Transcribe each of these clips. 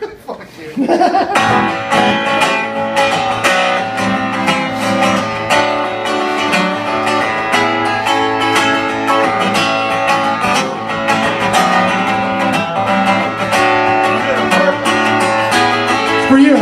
Fuck you. For you.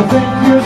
I think you